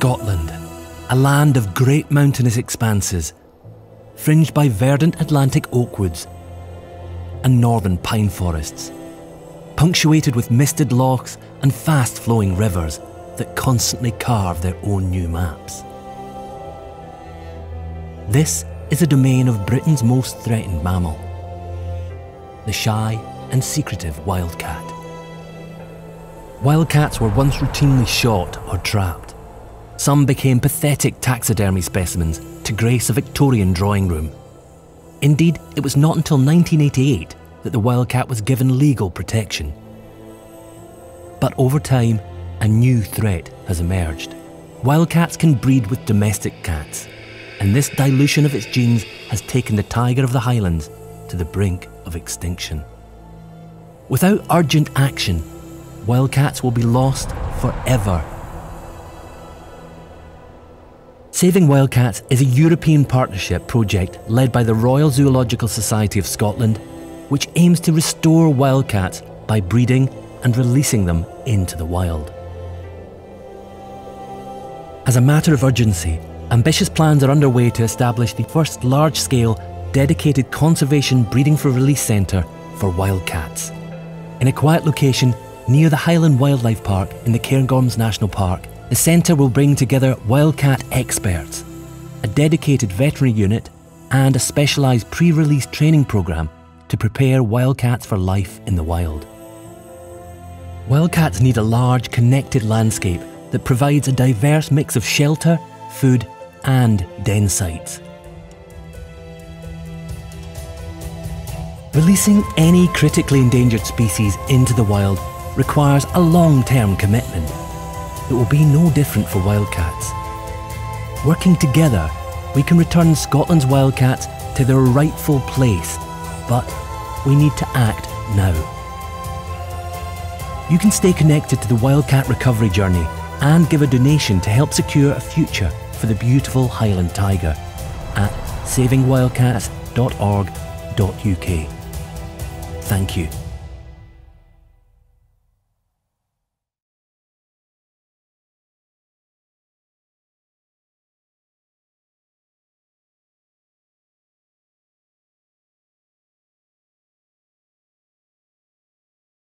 Scotland, a land of great mountainous expanses, fringed by verdant Atlantic oak woods and northern pine forests, punctuated with misted lochs and fast flowing rivers that constantly carve their own new maps. This is a domain of Britain's most threatened mammal, the shy and secretive wildcat. Wildcats were once routinely shot or trapped. Some became pathetic taxidermy specimens to grace a Victorian drawing room. Indeed, it was not until 1988 that the wildcat was given legal protection. But over time, a new threat has emerged. Wildcats can breed with domestic cats, and this dilution of its genes has taken the tiger of the Highlands to the brink of extinction. Without urgent action, wildcats will be lost forever. Saving Wildcats is a European partnership project led by the Royal Zoological Society of Scotland, which aims to restore wildcats by breeding and releasing them into the wild. As a matter of urgency, ambitious plans are underway to establish the first large scale, dedicated conservation breeding for release centre for wildcats. In a quiet location Near the Highland Wildlife Park in the Cairngorms National Park, the centre will bring together wildcat experts, a dedicated veterinary unit, and a specialised pre release training programme to prepare wildcats for life in the wild. Wildcats need a large, connected landscape that provides a diverse mix of shelter, food, and den sites. Releasing any critically endangered species into the wild requires a long term commitment. It will be no different for wildcats. Working together, we can return Scotland's wildcats to their rightful place, but we need to act now. You can stay connected to the wildcat recovery journey and give a donation to help secure a future for the beautiful Highland tiger at savingwildcats.org.uk. Thank you.